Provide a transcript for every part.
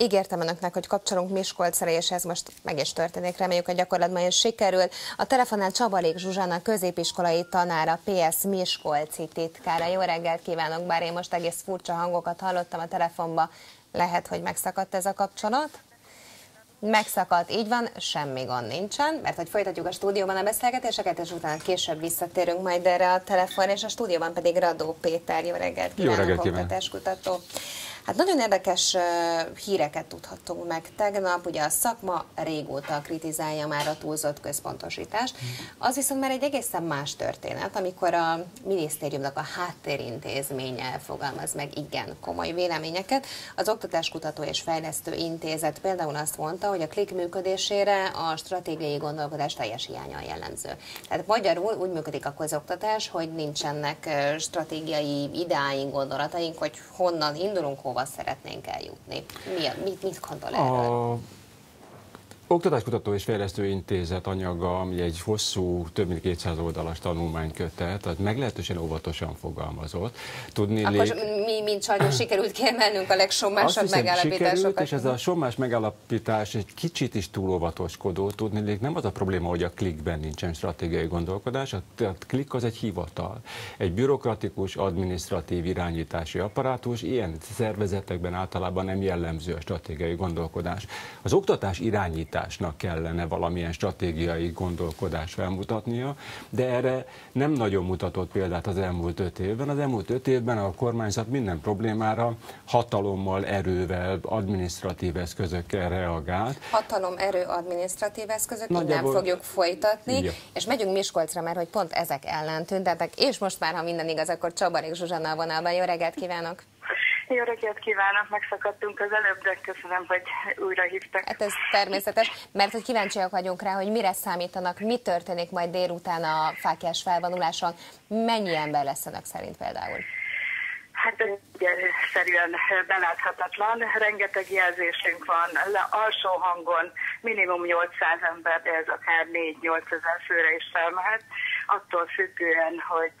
ígértem önöknek, hogy kapcsolunk Miskolcra, és ez most meg is történik. Reméljük, hogy gyakorlatban is sikerül. A telefonál Csabalék Zsuzsana középiskolai tanára, PS Miskolci titkára. Jó reggelt kívánok, bár én most egész furcsa hangokat hallottam a telefonba. Lehet, hogy megszakadt ez a kapcsolat? Megszakadt, így van, semmi gond nincsen, mert hogy folytatjuk a stúdióban a beszélgetéseket, és utána később visszatérünk majd erre a telefon, és a stúdióban pedig Radó Péter, jó reggelt kívánok, jó reggelt kívánok. oktatáskutató. Hát nagyon érdekes híreket tudhattunk meg tegnap, ugye a szakma régóta kritizálja már a túlzott központosítást. Az viszont már egy egészen más történet, amikor a minisztériumnak a háttérintézménye fogalmaz meg igen komoly véleményeket. Az Oktatáskutató és Fejlesztő Intézet például azt mondta, hogy a klik működésére a stratégiai gondolkodás teljes hiánya jellemző. Tehát magyarul úgy működik a közoktatás, hogy nincsenek stratégiai idáink, gondolataink, hogy honnan indulunk, hova szeretnénk eljutni. Mi, mit, mit gondol erről? A Oktatáskutató és Fejlesztő Intézet anyaga, ami egy hosszú, több mint 200 oldalas tanulmánykötet, tehát meglehetősen óvatosan fogalmazott. Tudni Akkor lé... mi, mint sajnos sikerült kiemelnünk a legsommásabb hiszem, megállapításokat. Sikerült, és ez a sommás megállapítás egy kicsit is túl óvatoskodó. Tudni nem az a probléma, hogy a klikben nincsen stratégiai gondolkodás, a klik az egy hivatal. Egy bürokratikus, administratív irányítási apparátus, ilyen szervezetekben általában nem jellemző a stratégiai gondolkodás. Az oktatás irányítás irányításnak kellene valamilyen stratégiai gondolkodás felmutatnia, de erre nem nagyon mutatott példát az elmúlt öt évben. Az elmúlt öt évben a kormányzat minden problémára hatalommal, erővel, administratív eszközökkel reagált. Hatalom, erő, administratív eszközök, Nagyjából... nem fogjuk folytatni, Igen. és megyünk Miskolcra, mert hogy pont ezek ellen tüntetek, és most már, ha minden igaz, akkor Csabarik Zsuzsanna a vonalban. Jó reggelt kívánok! Jó reggelt kívánok, megszakadtunk az előbb, de köszönöm, hogy újra hívtak. Hát ez természetes, mert hogy kíváncsiak vagyunk rá, hogy mire számítanak, mi történik majd délután a fákjás felvonuláson, mennyi ember lesz önök szerint például? Hát szerűen beláthatatlan, rengeteg jelzésünk van, le, alsó hangon minimum 800 ember, de ez akár 4-8 ezer főre is felmehet, attól függően, hogy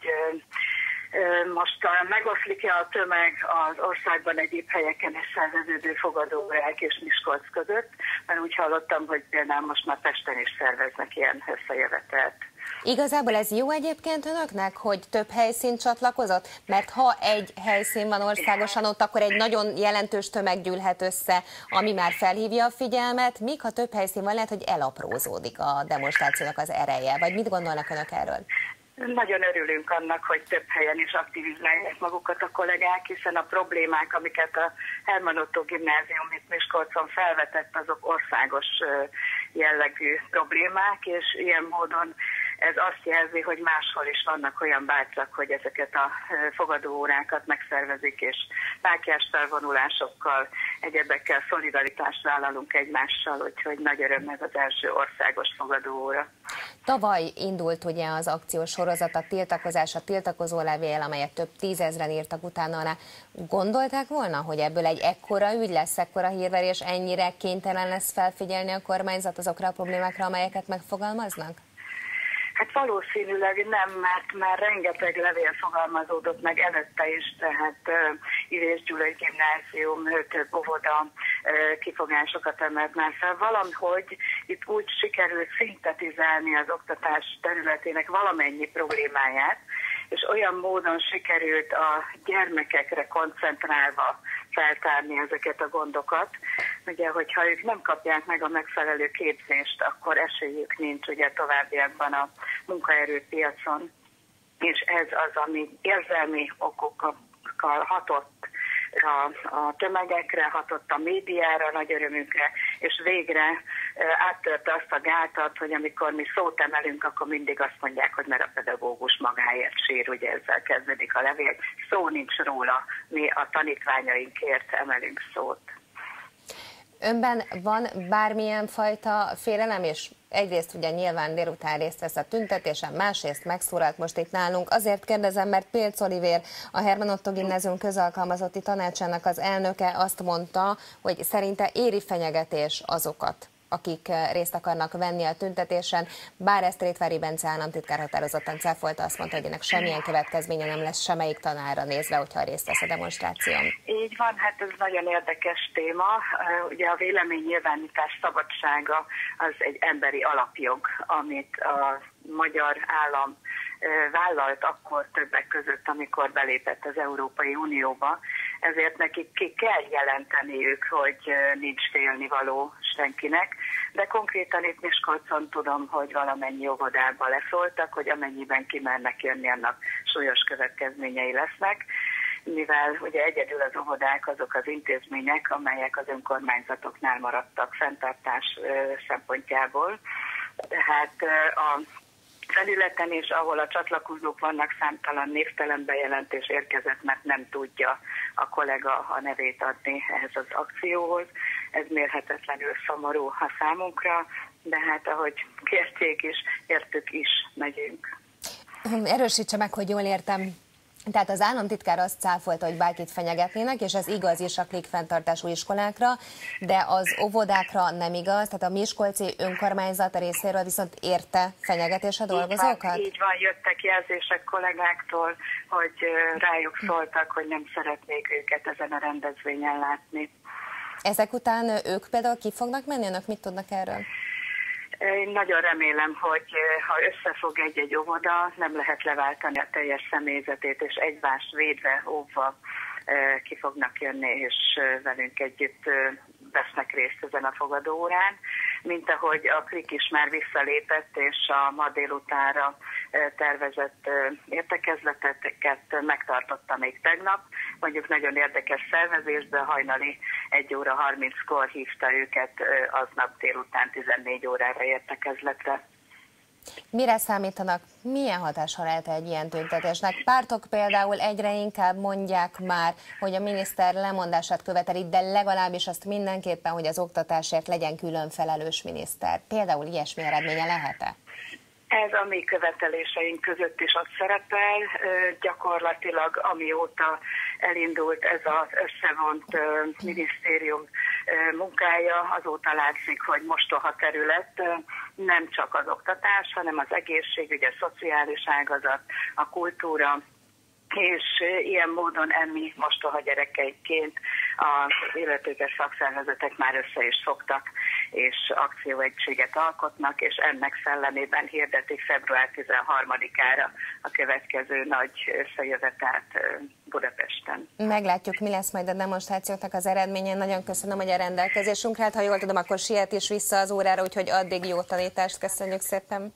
most megoszlik-e a tömeg az országban egyéb helyeken és szerveződő fogadórák és Miskolc között, mert úgy hallottam, hogy például most már Pesten is szerveznek ilyen összejövetelt. Igazából ez jó egyébként önöknek, hogy több helyszín csatlakozott? Mert ha egy helyszín van országosan ott, akkor egy nagyon jelentős tömeg gyűlhet össze, ami már felhívja a figyelmet, míg ha több helyszín van, lehet, hogy elaprózódik a demonstrációnak az ereje. Vagy mit gondolnak önök erről? Nagyon örülünk annak, hogy több helyen is aktivizálják magukat a kollégák, hiszen a problémák, amiket a Herman Otto gimnázium itt Miskolcon felvetett, azok országos jellegű problémák, és ilyen módon ez azt jelzi, hogy máshol is vannak olyan bátrak, hogy ezeket a fogadóórákat megszervezik, és pákiás felvonulásokkal, egyebekkel szolidaritást vállalunk egymással, úgyhogy nagy öröm ez az első országos fogadóóra. Tavaly indult ugye az akciós sorozat, a tiltakozás, a tiltakozó levél, amelyet több tízezren írtak utána alá. Gondolták volna, hogy ebből egy ekkora ügy lesz, ekkora hírverés, ennyire kénytelen lesz felfigyelni a kormányzat azokra a problémákra, amelyeket megfogalmaznak? Hát valószínűleg nem, mert már rengeteg levél fogalmazódott meg előtte is, tehát uh, Ivés Gyulai Gimnázium, több óvoda uh, kifogásokat emelt már fel. Valahogy itt úgy sikerült szintetizálni az oktatás területének valamennyi problémáját, és olyan módon sikerült a gyermekekre koncentrálva feltárni ezeket a gondokat. Ugye, hogyha ők nem kapják meg a megfelelő képzést, akkor esélyük nincs ugye továbbiakban a munkaerőpiacon, és ez az, ami érzelmi okokkal hatott a, a tömegekre, hatott a médiára nagy örömünkre, és végre áttörte azt a gátat, hogy amikor mi szót emelünk, akkor mindig azt mondják, hogy mert a pedagógus magáért sír, ugye ezzel kezdődik a levél. Szó nincs róla, mi a tanítványainkért emelünk szót. Önben van bármilyen fajta félelem, és egyrészt ugye nyilván délután részt vesz a tüntetésen, másrészt megszólalt most itt nálunk. Azért kérdezem, mert Pélc Olivér, a Herman Otto Gimnázium közalkalmazotti tanácsának az elnöke azt mondta, hogy szerinte éri fenyegetés azokat, akik részt akarnak venni a tüntetésen, bár ezt Rétvári Bence államtitkár határozottan cáfolta, azt mondta, hogy ennek semmilyen következménye nem lesz semmelyik tanára nézve, hogyha részt vesz a demonstráción. Így van, hát ez nagyon érdekes téma. Ugye a vélemény nyilvánítás szabadsága az egy emberi alapjog, amit a magyar állam vállalt akkor többek között, amikor belépett az Európai Unióba, ezért nekik ki kell jelenteniük, hogy nincs félnivaló senkinek, de konkrétan itt Miskolcon tudom, hogy valamennyi óvodába leszóltak, hogy amennyiben kimernek jönni, annak súlyos következményei lesznek mivel ugye egyedül az óvodák azok az intézmények, amelyek az önkormányzatoknál maradtak fenntartás szempontjából. Tehát a felületen és ahol a csatlakozók vannak, számtalan névtelen bejelentés érkezett, mert nem tudja a kollega a nevét adni ehhez az akcióhoz. Ez mérhetetlenül szomorú a számunkra, de hát ahogy kérték is, értük is, megyünk. Erősítse meg, hogy jól értem, tehát az államtitkár azt cáfolta, hogy bárkit fenyegetnének, és ez igaz is a klik fenntartású iskolákra, de az óvodákra nem igaz, tehát a Miskolci önkormányzat részéről viszont érte fenyegetés a dolgozókat? Így van, így van, jöttek jelzések kollégáktól, hogy rájuk szóltak, hogy nem szeretnék őket ezen a rendezvényen látni. Ezek után ők például ki fognak menni? Önök mit tudnak erről? Én nagyon remélem, hogy ha összefog egy-egy óvoda, nem lehet leváltani a teljes személyzetét, és egymást védve, óva ki fognak jönni, és velünk együtt vesznek részt ezen a fogadórán, mint ahogy a klik is már visszalépett, és a ma délutánra tervezett értekezleteket megtartotta még tegnap. Mondjuk nagyon érdekes szervezés, de hajnali 1 óra 30-kor hívta őket aznap délután 14 órára értekezletre. Mire számítanak? Milyen hatással lehet egy ilyen tüntetésnek? Pártok például egyre inkább mondják már, hogy a miniszter lemondását követeli, de legalábbis azt mindenképpen, hogy az oktatásért legyen külön felelős miniszter. Például ilyesmi eredménye lehet-e? Ez a mi követeléseink között is ott szerepel. Gyakorlatilag amióta elindult ez az összevont minisztérium munkája, azóta látszik, hogy mostoha terület nem csak az oktatás, hanem az egészségügy, a szociális ágazat, a kultúra, és ilyen módon emmi mostoha gyerekeiként az illetékes szakszervezetek már össze is szoktak, és akcióegységet alkotnak, és ennek szellemében hirdetik február 13-ára a következő nagy összejövetelt Budapesten. Meglátjuk, mi lesz majd a demonstrációknak az eredménye. Nagyon köszönöm, hogy a rendelkezésünkre, hát ha jól tudom, akkor siet is vissza az órára, úgyhogy addig jó tanítást. Köszönjük szépen.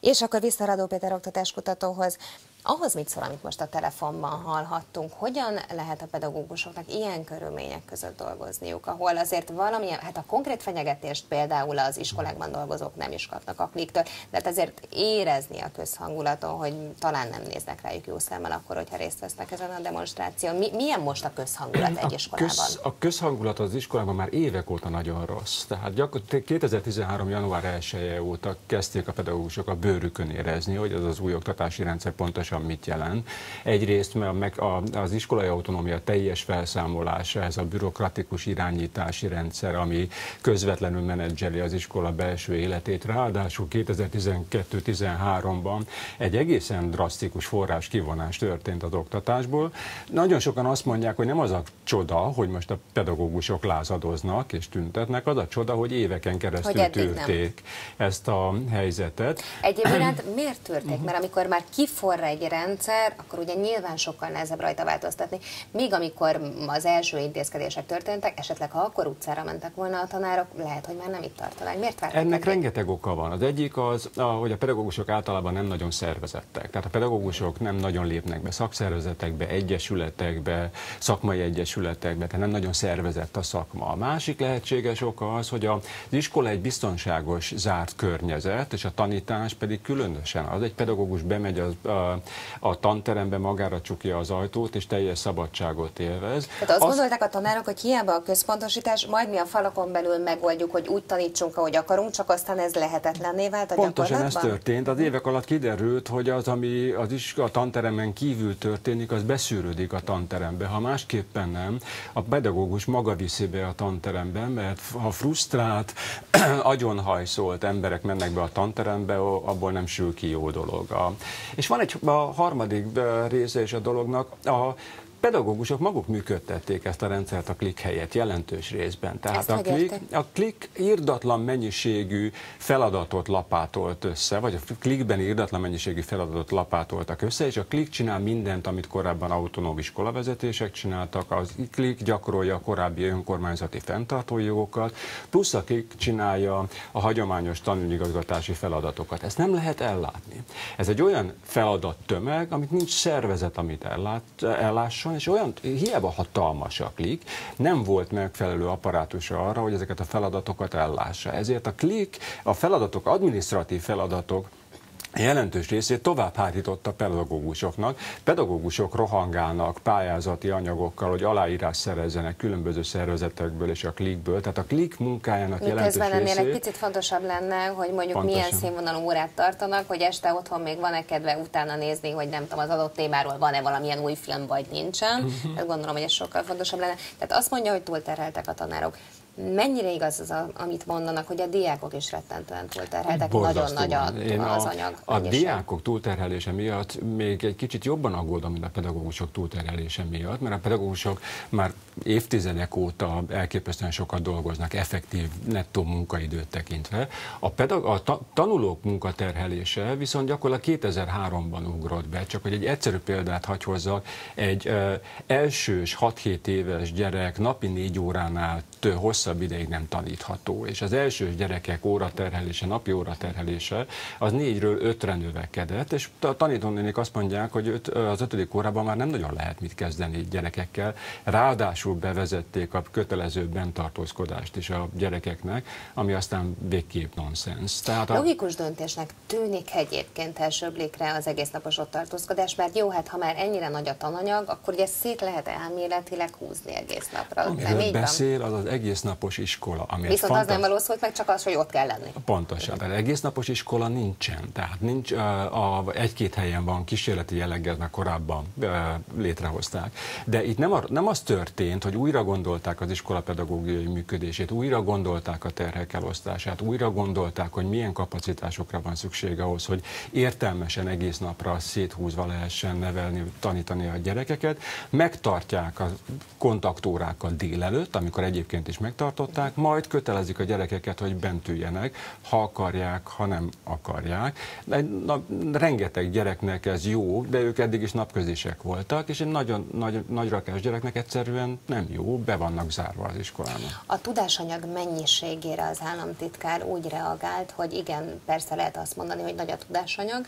És akkor vissza Radó Péter oktatáskutatóhoz. Ahhoz mit szól, amit most a telefonban hallhattunk? Hogyan lehet a pedagógusoknak ilyen körülmények között dolgozniuk, ahol azért valami, hát a konkrét fenyegetést például az iskolákban dolgozók nem is kapnak a kliktől, de hát azért érezni a közhangulaton, hogy talán nem néznek rájuk jó szemmel akkor, hogyha részt vesznek ezen a demonstráción. Mi, milyen most a közhangulat egy iskolában? A, köz, a közhangulat az iskolában már évek óta nagyon rossz. Tehát gyakorlatilag 2013. január 1 óta kezdték a pedagógusok a bőrükön érezni, hogy az az új oktatási rendszer pontosan pontosan mit jelent. Egyrészt mert az iskolai autonómia teljes felszámolása, ez a bürokratikus irányítási rendszer, ami közvetlenül menedzseli az iskola belső életét. Ráadásul 2012-13-ban egy egészen drasztikus forrás kivonás történt az oktatásból. Nagyon sokan azt mondják, hogy nem az a csoda, hogy most a pedagógusok lázadoznak és tüntetnek, az a csoda, hogy éveken keresztül tűrték ezt a helyzetet. Egyébként miért törték? Mert amikor már kiforra egy rendszer, akkor ugye nyilván sokkal nehezebb rajta változtatni. Míg amikor az első intézkedések történtek, esetleg ha akkor utcára mentek volna a tanárok, lehet, hogy már nem itt tartanak. Miért vártak Ennek eddig? rengeteg oka van. Az egyik az, hogy a pedagógusok általában nem nagyon szervezettek. Tehát a pedagógusok nem nagyon lépnek be szakszervezetekbe, egyesületekbe, szakmai egyesületekbe, tehát nem nagyon szervezett a szakma. A másik lehetséges oka az, hogy az iskola egy biztonságos, zárt környezet, és a tanítás pedig különösen. Az egy pedagógus bemegy az, a, a tanterembe magára csukja az ajtót, és teljes szabadságot élvez. Tehát azt, azt gondolták a tanárok, hogy hiába a központosítás, majd mi a falakon belül megoldjuk, hogy úgy tanítsunk, ahogy akarunk, csak aztán ez lehetetlenné vált a Pontosan ez történt. Az évek alatt kiderült, hogy az, ami az is a tanteremen kívül történik, az beszűrődik a tanterembe. Ha másképpen nem, a pedagógus maga viszi be a tanterembe, mert ha frusztrált, agyonhajszolt emberek mennek be a tanterembe, abból nem sül ki jó dolog. A, és van egy a harmadik része is a dolognak, a pedagógusok maguk működtették ezt a rendszert a klik helyett jelentős részben. Tehát a klik, a klik írdatlan mennyiségű feladatot lapátolt össze, vagy a klikben írdatlan mennyiségű feladatot lapátoltak össze, és a klik csinál mindent, amit korábban autonóm iskolavezetések csináltak, az klik gyakorolja a korábbi önkormányzati fenntartói jogokat, plusz a klik csinálja a hagyományos tanügyigazgatási feladatokat. Ezt nem lehet ellátni. Ez egy olyan feladattömeg, amit nincs szervezet, amit ellát, ellásson, van, és olyan hiába hatalmas a klik, nem volt megfelelő apparátusa arra, hogy ezeket a feladatokat ellássa. Ezért a klik, a feladatok, administratív feladatok, jelentős részét tovább hárította a pedagógusoknak. Pedagógusok rohangálnak pályázati anyagokkal, hogy aláírás szerezzenek különböző szervezetekből és a klikből. Tehát a klik munkájának Miközben jelentős ennél részét... egy picit fontosabb lenne, hogy mondjuk Pontosan. milyen színvonalú órát tartanak, hogy este otthon még van-e kedve utána nézni, hogy nem tudom, az adott témáról van-e valamilyen új film, vagy nincsen. Uh-huh. Ezt gondolom, hogy ez sokkal fontosabb lenne. Tehát azt mondja, hogy túlterheltek a tanárok. Mennyire igaz az, a, amit mondanak, hogy a diákok is rettentően túlterheltek, nagyon nagy a, az anyag. A, a diákok túlterhelése miatt még egy kicsit jobban aggódom, mint a pedagógusok túlterhelése miatt, mert a pedagógusok már évtizedek óta elképesztően sokat dolgoznak, effektív nettó munkaidőt tekintve. A, pedag- a ta- tanulók munkaterhelése viszont gyakorlatilag 2003-ban ugrott be, csak hogy egy egyszerű példát hagy hozzak, egy ö, elsős 6-7 éves gyerek napi négy óránál hosszabb hosszabb ideig nem tanítható. És az első gyerekek óraterhelése, napi óraterhelése az négyről ötre növekedett, és a tanítónénik azt mondják, hogy öt, az ötödik órában már nem nagyon lehet mit kezdeni gyerekekkel. Ráadásul bevezették a kötelező bentartózkodást is a gyerekeknek, ami aztán végképp nonsens. Tehát a... Logikus döntésnek tűnik egyébként első blikre az egész napos ott tartózkodás, mert jó, hát ha már ennyire nagy a tananyag, akkor ugye szét lehet elméletileg húzni egész napra. Amiről nem beszél, az az egész napos iskola. Ami Viszont az nem valószínű, meg csak az, hogy ott kell lenni. Pontosan. Tehát egész napos iskola nincsen. Tehát nincs, a, a, egy-két helyen van kísérleti jelleggel, mert korábban a, létrehozták. De itt nem, a, nem az történt, hogy újra gondolták az iskola pedagógiai működését, újra gondolták a terhek elosztását, újra gondolták, hogy milyen kapacitásokra van szükség ahhoz, hogy értelmesen egész napra széthúzva lehessen nevelni, tanítani a gyerekeket. Megtartják a kontaktórákat délelőtt, amikor egyébként is megtartják, tartották, majd kötelezik a gyerekeket, hogy bent üljenek, ha akarják, ha nem akarják. De, na, rengeteg gyereknek ez jó, de ők eddig is napközisek voltak, és egy nagyon nagy, nagy rakás gyereknek egyszerűen nem jó, be vannak zárva az iskolában. A tudásanyag mennyiségére az államtitkár úgy reagált, hogy igen, persze lehet azt mondani, hogy nagy a tudásanyag,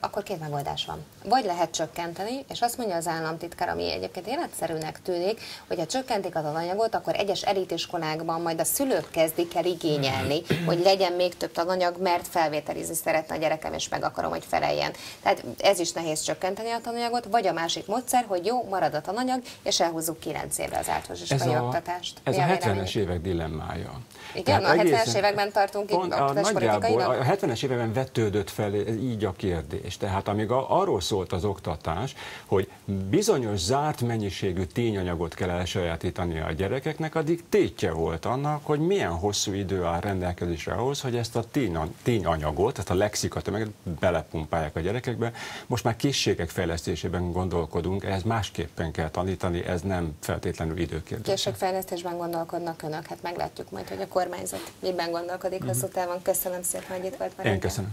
akkor két megoldás van. Vagy lehet csökkenteni, és azt mondja az államtitkár, ami egyébként életszerűnek tűnik, hogy ha csökkentik az anyagot, akkor egyes elítés iskolákban majd a szülők kezdik el igényelni, hogy legyen még több tananyag, mert felvételizni szeretne a gyerekem, és meg akarom, hogy feleljen. Tehát ez is nehéz csökkenteni a tananyagot, vagy a másik módszer, hogy jó, marad a tananyag, és elhúzzuk 9 évre az általános iskolai oktatást. Ez Mi a, a 70-es évek dilemmája. Igen, Tehát a 70-es években tartunk pont, itt a, nagyjából, a 70-es években vetődött fel így a kérdés. Tehát amíg a, arról szólt az oktatás, hogy bizonyos zárt mennyiségű tényanyagot kell elsajátítani a gyerekeknek, addig tétje volt annak, hogy milyen hosszú idő áll rendelkezésre ahhoz, hogy ezt a tény, tényanyagot, ezt a lexikot meg belepumpálják a gyerekekbe. Most már készségek fejlesztésében gondolkodunk, ehhez másképpen kell tanítani, ez nem feltétlenül időkérdés. Készségfejlesztésben gondolkodnak önök, hát meglátjuk majd, hogy a kormányzat miben gondolkodik mm-hmm. hosszú távon. Köszönöm szépen, hogy itt volt velünk. Én köszönöm.